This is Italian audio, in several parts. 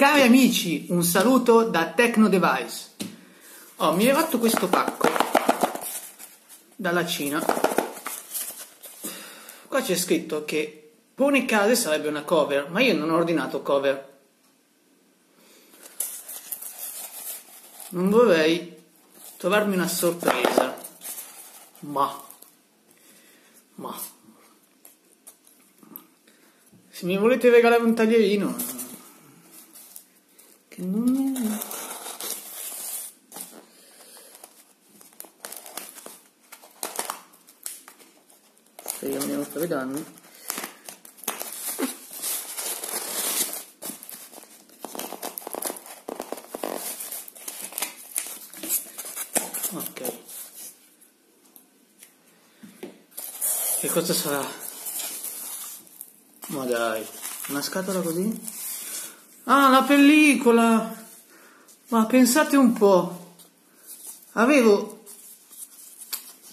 Cari amici, un saluto da Tecno Device. Oh, mi è arrivato questo pacco dalla Cina. Qua c'è scritto che Pone Case sarebbe una cover, ma io non ho ordinato cover. Non vorrei trovarmi una sorpresa. Ma, ma, se mi volete regalare un taglierino, non... Speriamo di non fare danni. Ok. Che cosa sarà? Ma dai, una scatola così? Ah, la pellicola! Ma pensate un po'. Avevo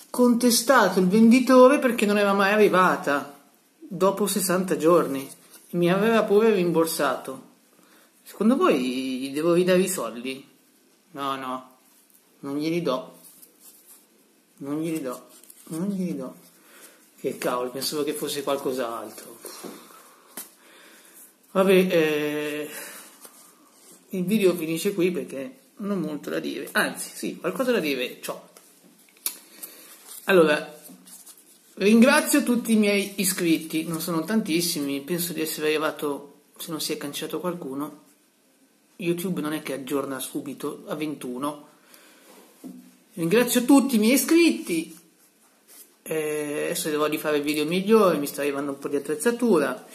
contestato il venditore perché non era mai arrivata dopo 60 giorni e mi aveva pure rimborsato. Secondo voi gli devo ridare i soldi? No, no, non glieli do. Non glieli do. Non glieli do. Che cavolo, pensavo che fosse qualcos'altro. Vabbè, eh, il video finisce qui perché non ho molto da dire. Anzi, sì, qualcosa da dire ciò. Allora, ringrazio tutti i miei iscritti, non sono tantissimi, penso di essere arrivato, se non si è cancellato qualcuno. YouTube non è che aggiorna subito a 21. Ringrazio tutti i miei iscritti, eh, adesso devo di fare video migliori, mi sta arrivando un po' di attrezzatura.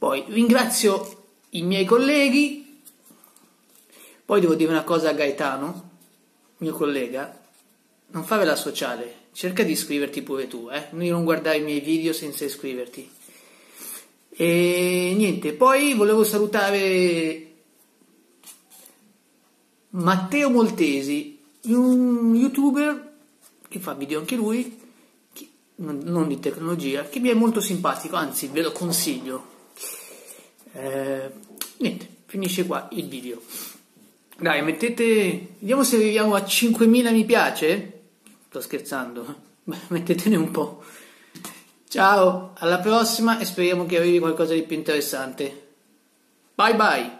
Poi ringrazio i miei colleghi, poi devo dire una cosa a Gaetano, mio collega, non fare la sociale, cerca di iscriverti pure tu, eh? non guardare i miei video senza iscriverti. E niente, poi volevo salutare Matteo Moltesi, un youtuber che fa video anche lui, che, non, non, di tecnologia, che mi è molto simpatico, anzi ve lo consiglio. Eh, niente, finisce qua il video. Dai, mettete, vediamo se arriviamo a 5.000 mi piace. Sto scherzando, mettetene un po'. Ciao, alla prossima e speriamo che arrivi qualcosa di più interessante. Bye bye!